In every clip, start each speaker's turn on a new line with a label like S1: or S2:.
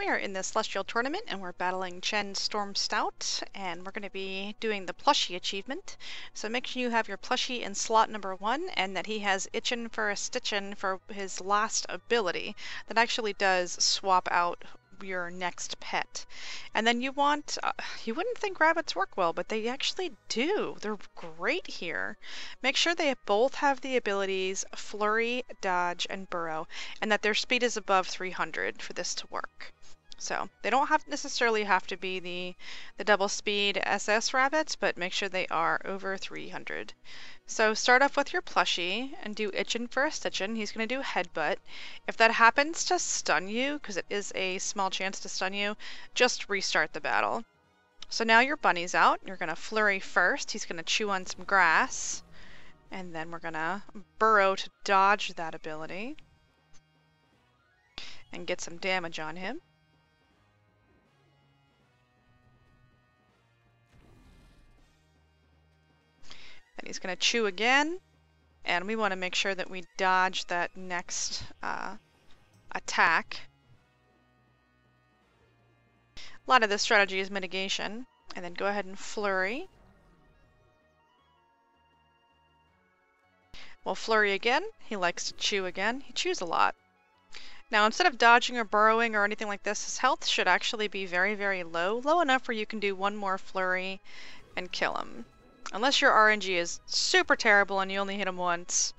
S1: We are in the Celestial Tournament and we're battling Chen Stormstout and we're going to be doing the plushie achievement. So make sure you have your plushie in slot number one and that he has itchin' for a stitchin' for his last ability that actually does swap out your next pet. And then you want, uh, you wouldn't think rabbits work well, but they actually do. They're great here. Make sure they both have the abilities Flurry, Dodge, and Burrow, and that their speed is above 300 for this to work. So they don't have necessarily have to be the, the double speed SS rabbits, but make sure they are over 300. So start off with your plushie and do itchin' for a stitchin'. He's going to do headbutt. If that happens to stun you, because it is a small chance to stun you, just restart the battle. So now your bunny's out. You're going to flurry first. He's going to chew on some grass. And then we're going to burrow to dodge that ability. And get some damage on him. Then he's going to chew again. And we want to make sure that we dodge that next uh, attack. A lot of this strategy is mitigation. And then go ahead and flurry. We'll flurry again. He likes to chew again. He chews a lot. Now, instead of dodging or burrowing or anything like this, his health should actually be very, very low. Low enough where you can do one more flurry and kill him. Unless your RNG is super terrible and you only hit him once,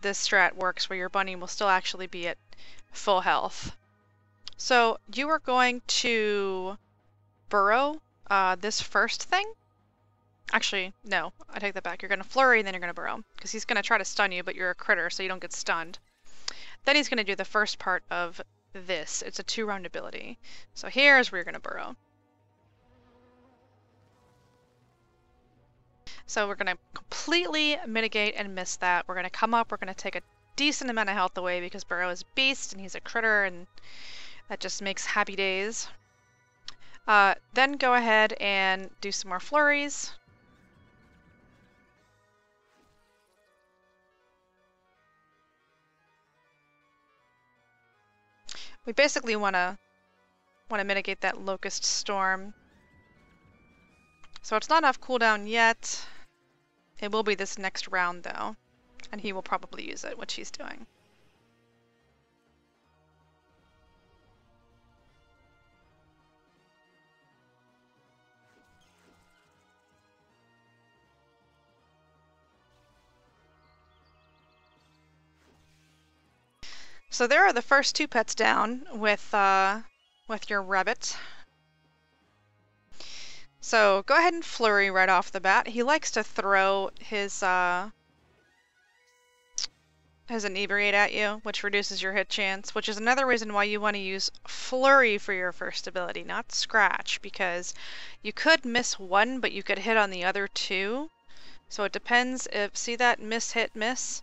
S1: this strat works where your bunny will still actually be at full health. So you are going to burrow uh, this first thing. Actually, no, I take that back. You're going to flurry and then you're going to burrow because he's going to try to stun you, but you're a critter, so you don't get stunned. Then he's going to do the first part of this. It's a two round ability. So here's where you're going to burrow. So we're going to completely mitigate and miss that. We're going to come up, we're going to take a decent amount of health away because Burrow is beast and he's a critter and that just makes happy days. Uh, then go ahead and do some more flurries. We basically want to want to mitigate that locust storm. So it's not off cooldown yet. It will be this next round though, and he will probably use it, which he's doing. So there are the first two pets down with uh, with your rabbit. So go ahead and flurry right off the bat. He likes to throw his uh, his inebriate at you, which reduces your hit chance, which is another reason why you want to use flurry for your first ability, not scratch, because you could miss one, but you could hit on the other two. So it depends if, see that miss, hit, miss?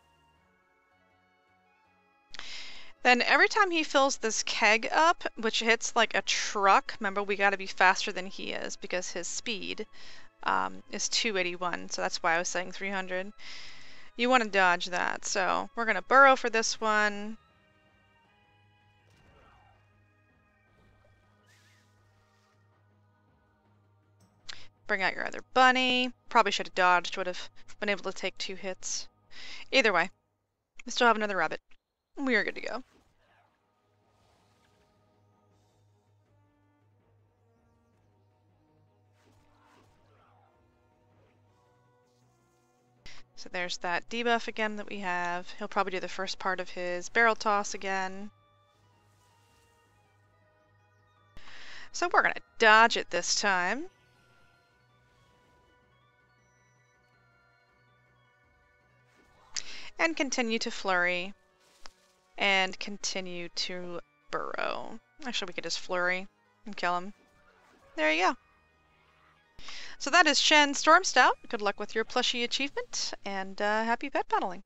S1: Then every time he fills this keg up, which hits like a truck, remember we got to be faster than he is because his speed um, is 281, so that's why I was saying 300. You want to dodge that, so we're going to burrow for this one. Bring out your other bunny. Probably should have dodged, would have been able to take two hits. Either way, we still have another rabbit. We are good to go. So there's that debuff again that we have. He'll probably do the first part of his barrel toss again. So we're going to dodge it this time. And continue to flurry. And continue to burrow. Actually, we could just flurry and kill him. There you go. So that is Shen Stormstout. Good luck with your plushie achievement, and uh, happy pet battling.